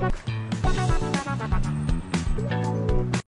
Bye.